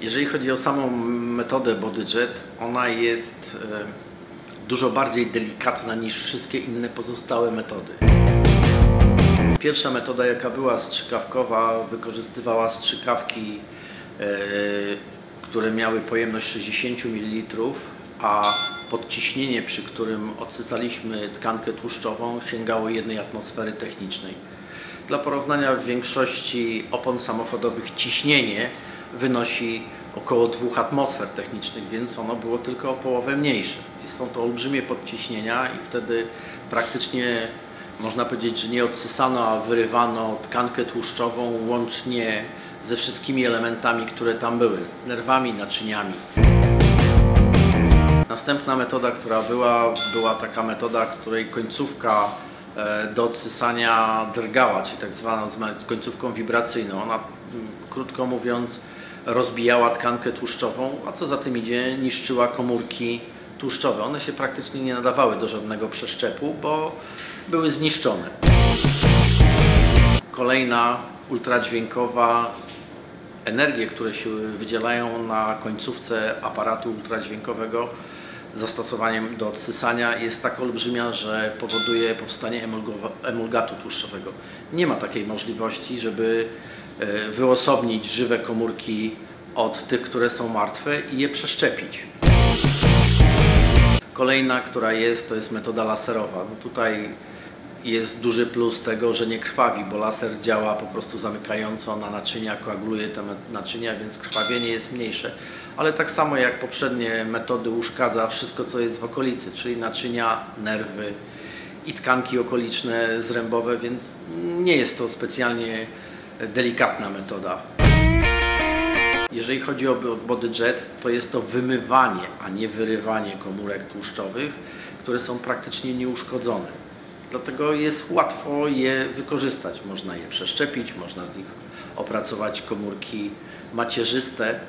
Jeżeli chodzi o samą metodę BodyJet, ona jest e, dużo bardziej delikatna niż wszystkie inne pozostałe metody. Pierwsza metoda, jaka była strzykawkowa, wykorzystywała strzykawki, e, które miały pojemność 60 ml, a podciśnienie, przy którym odsysaliśmy tkankę tłuszczową, sięgało jednej atmosfery technicznej. Dla porównania w większości opon samochodowych ciśnienie wynosi około dwóch atmosfer technicznych, więc ono było tylko o połowę mniejsze. I są to olbrzymie podciśnienia i wtedy praktycznie można powiedzieć, że nie odsysano, a wyrywano tkankę tłuszczową łącznie ze wszystkimi elementami, które tam były, nerwami, naczyniami. Następna metoda, która była, była taka metoda, której końcówka e, do odsysania drgała, czyli tak zwana z końcówką wibracyjną. Ona, krótko mówiąc, rozbijała tkankę tłuszczową, a co za tym idzie, niszczyła komórki tłuszczowe. One się praktycznie nie nadawały do żadnego przeszczepu, bo były zniszczone. Kolejna ultradźwiękowa energie, które się wydzielają na końcówce aparatu ultradźwiękowego zastosowaniem do odsysania jest tak olbrzymia, że powoduje powstanie emulgatu tłuszczowego. Nie ma takiej możliwości, żeby wyosobnić żywe komórki od tych, które są martwe i je przeszczepić. Kolejna, która jest, to jest metoda laserowa. No tutaj jest duży plus tego, że nie krwawi, bo laser działa po prostu zamykająco na naczynia, koaguluje te naczynia, więc krwawienie jest mniejsze. Ale tak samo jak poprzednie metody uszkadza wszystko, co jest w okolicy, czyli naczynia, nerwy i tkanki okoliczne zrębowe, więc nie jest to specjalnie delikatna metoda. Jeżeli chodzi o BodyJet, to jest to wymywanie, a nie wyrywanie komórek tłuszczowych, które są praktycznie nieuszkodzone. Dlatego jest łatwo je wykorzystać. Można je przeszczepić, można z nich opracować komórki macierzyste.